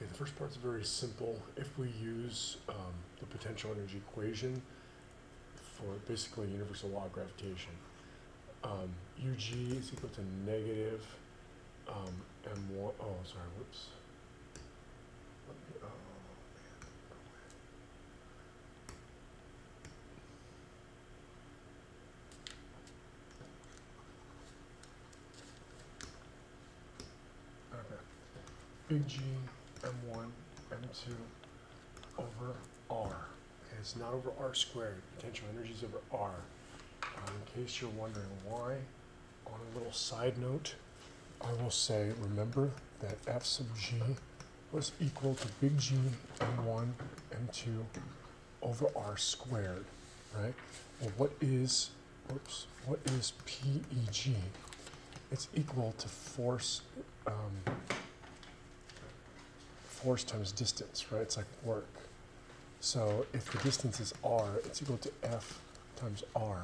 Okay, the first part's very simple. If we use um, the potential energy equation for basically universal law of gravitation, um, UG is equal to negative um, M1. Oh, sorry, whoops. Oh. Okay. Big G, M1, M2 over R. Okay, it's not over R squared. Potential energy is over R. Um, in case you're wondering why, on a little side note, I will say, remember that F sub G was equal to big G M1, M2 over R squared, right? Well, what is, whoops, what is PEG? It's equal to force, um, force times distance, right? It's like work. So if the distance is r, it's equal to f times r,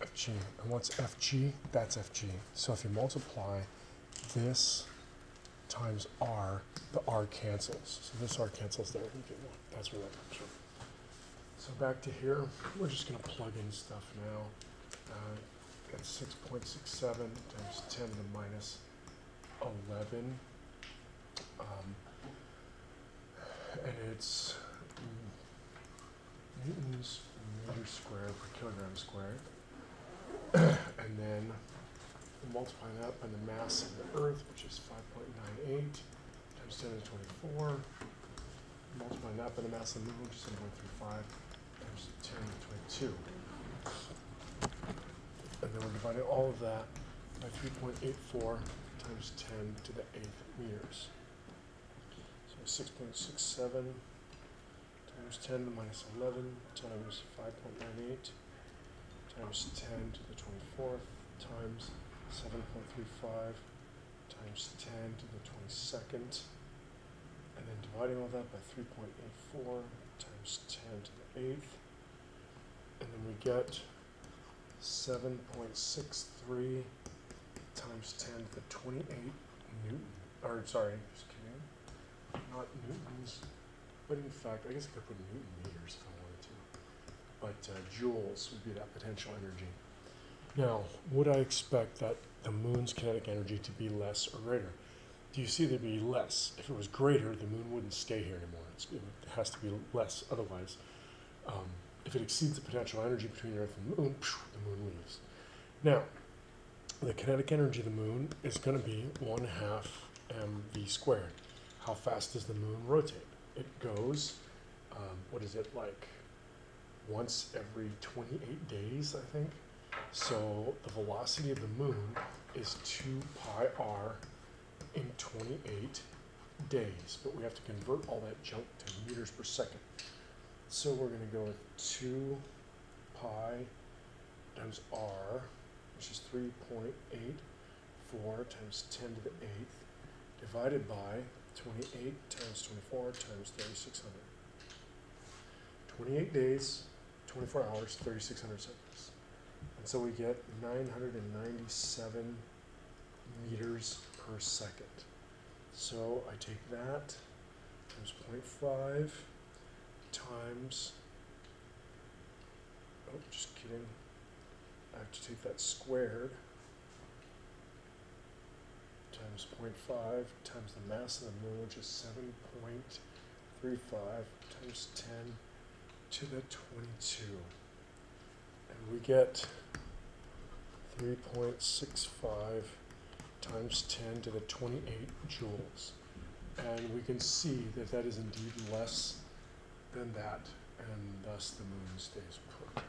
fg. And what's fg? That's fg. So if you multiply this times r, the r cancels. So this r cancels there, we get one. That's where that comes from. So back to here, we're just going to plug in stuff now. Uh, that's 6.67 times 10 to the minus 11. Um, and it's mm, newtons meter squared per kilogram squared. and then multiplying multiply that by the mass of the Earth, which is 5.98 times 10 to the 24. Multiplying that by the mass of the moon, which is 7.35 times 10 to the 22. And then we're dividing all of that by 3.84 times 10 to the 8th meters. So 6.67 times 10 to the minus 11 times 5.98 times 10 to the 24th times 7.35 times 10 to the 22nd and then dividing all that by 3.84 times 10 to the 8th and then we get 7.63 times 10 to the 28 Newton, or sorry, just kidding, not Newtons, but in fact, I guess I could put Newton meters if I wanted to, but uh, joules would be that potential energy. Now, would I expect that the moon's kinetic energy to be less or greater? Do you see there'd be less? If it was greater, the moon wouldn't stay here anymore. It's, it has to be less otherwise. Um, if it exceeds the potential energy between Earth and the moon, the moon leaves. Now, the kinetic energy of the moon is going to be 1 half mv squared. How fast does the moon rotate? It goes, um, what is it, like once every 28 days, I think? So the velocity of the moon is 2 pi r in 28 days, but we have to convert all that junk to meters per second. So we're going to go with 2 pi times r, which is 3.84 times 10 to the 8th, divided by 28 times 24 times 3600. 28 days, 24 hours, 3600 seconds. And so we get 997 meters per second. So I take that times 0.5 times, oh, just kidding. I have to take that squared times 0.5 times the mass of the moon, which is 7.35 times 10 to the 22. And we get 3.65 times 10 to the 28 joules. And we can see that that is indeed less than that, and thus the moon stays put.